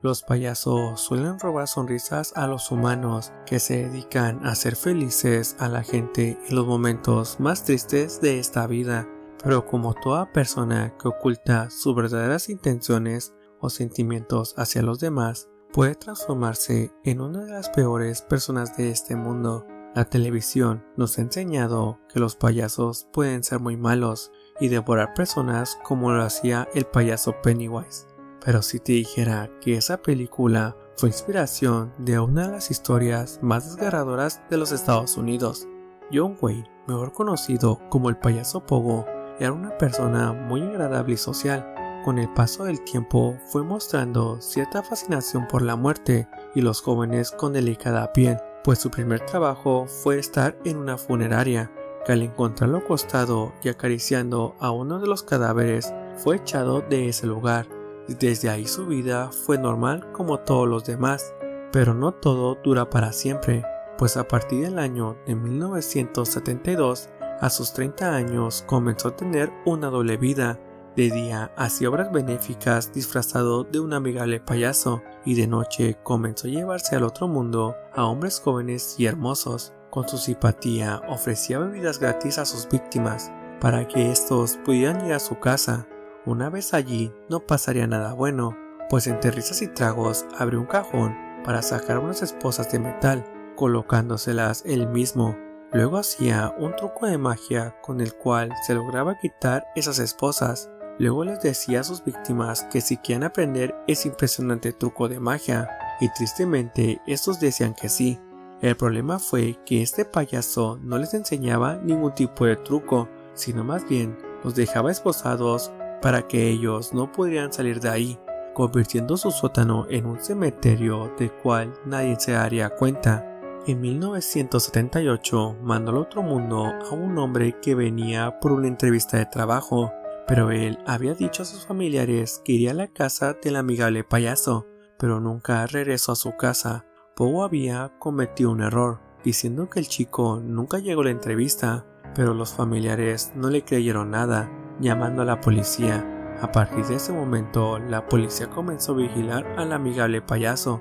Los payasos suelen robar sonrisas a los humanos que se dedican a ser felices a la gente en los momentos más tristes de esta vida, pero como toda persona que oculta sus verdaderas intenciones o sentimientos hacia los demás, puede transformarse en una de las peores personas de este mundo. La televisión nos ha enseñado que los payasos pueden ser muy malos y devorar personas como lo hacía el payaso Pennywise. Pero si te dijera que esa película fue inspiración de una de las historias más desgarradoras de los Estados Unidos, John Wayne, mejor conocido como el payaso Pogo, era una persona muy agradable y social. Con el paso del tiempo fue mostrando cierta fascinación por la muerte y los jóvenes con delicada piel, pues su primer trabajo fue estar en una funeraria, que al encontrarlo acostado y acariciando a uno de los cadáveres, fue echado de ese lugar desde ahí su vida fue normal como todos los demás, pero no todo dura para siempre, pues a partir del año de 1972, a sus 30 años comenzó a tener una doble vida. De día hacía obras benéficas disfrazado de un amigable payaso y de noche comenzó a llevarse al otro mundo a hombres jóvenes y hermosos. Con su simpatía ofrecía bebidas gratis a sus víctimas para que estos pudieran ir a su casa una vez allí no pasaría nada bueno, pues entre risas y tragos abrió un cajón para sacar unas esposas de metal, colocándoselas él mismo. Luego hacía un truco de magia con el cual se lograba quitar esas esposas. Luego les decía a sus víctimas que si quieren aprender ese impresionante truco de magia, y tristemente estos decían que sí. El problema fue que este payaso no les enseñaba ningún tipo de truco, sino más bien los dejaba esposados para que ellos no pudieran salir de ahí, convirtiendo su sótano en un cementerio del cual nadie se daría cuenta. En 1978 mandó al otro mundo a un hombre que venía por una entrevista de trabajo, pero él había dicho a sus familiares que iría a la casa del amigable payaso, pero nunca regresó a su casa. Pogo había cometido un error, diciendo que el chico nunca llegó a la entrevista, pero los familiares no le creyeron nada llamando a la policía. A partir de ese momento, la policía comenzó a vigilar al amigable payaso.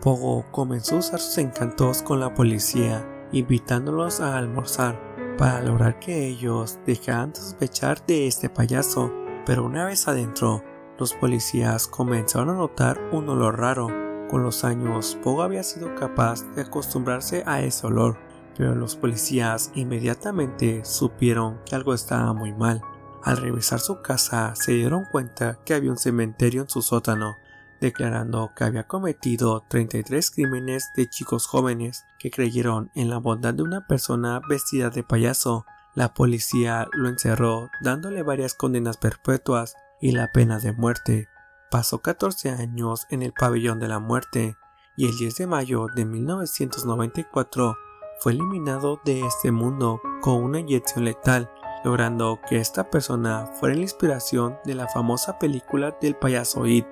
Pogo comenzó a usar sus encantos con la policía, invitándolos a almorzar, para lograr que ellos dejaran de sospechar de este payaso. Pero una vez adentro, los policías comenzaron a notar un olor raro. Con los años, Pogo había sido capaz de acostumbrarse a ese olor, pero los policías inmediatamente supieron que algo estaba muy mal. Al revisar su casa se dieron cuenta que había un cementerio en su sótano, declarando que había cometido 33 crímenes de chicos jóvenes que creyeron en la bondad de una persona vestida de payaso. La policía lo encerró dándole varias condenas perpetuas y la pena de muerte. Pasó 14 años en el pabellón de la muerte y el 10 de mayo de 1994 fue eliminado de este mundo con una inyección letal logrando que esta persona fuera la inspiración de la famosa película del payaso It.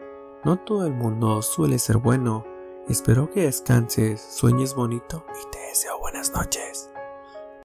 No todo el mundo suele ser bueno. Espero que descanses, sueñes bonito y te deseo buenas noches.